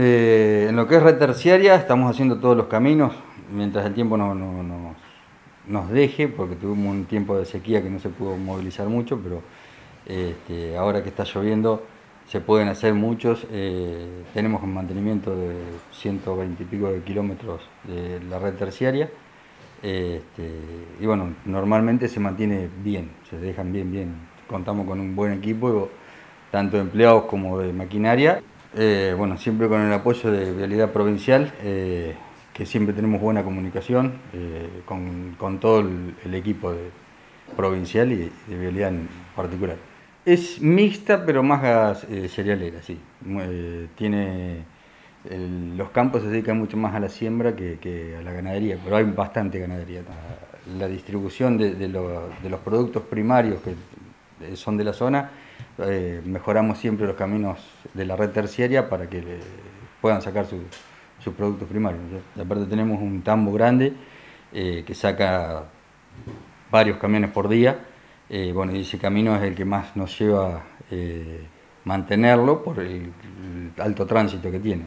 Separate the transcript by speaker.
Speaker 1: eh, en lo que es red terciaria estamos haciendo todos los caminos mientras el tiempo no, nos deje, porque tuvimos un tiempo de sequía que no se pudo movilizar mucho, pero este, ahora que está lloviendo se pueden hacer muchos. Eh, tenemos un mantenimiento de 120 y pico de kilómetros de la red terciaria. Este, y bueno, normalmente se mantiene bien, se dejan bien, bien. Contamos con un buen equipo, tanto de empleados como de maquinaria. Eh, bueno, siempre con el apoyo de Vialidad Provincial, eh, que siempre tenemos buena comunicación con, todo el, equipo de, provincial y de Vialidad en particular. Es mixta, pero más eh, cerealera, sí. Eh, tiene, los campos se dedican mucho más a la siembra que, a la ganadería, pero hay bastante ganadería. La distribución de, los productos primarios que eh, son de la zona, mejoramos siempre los caminos de la red terciaria para que puedan sacar sus productos primarios. Aparte tenemos un tambo grande que saca varios camiones por día eh, bueno, ese camino es el que más nos lleva eh, mantenerlo por el alto tránsito que tiene.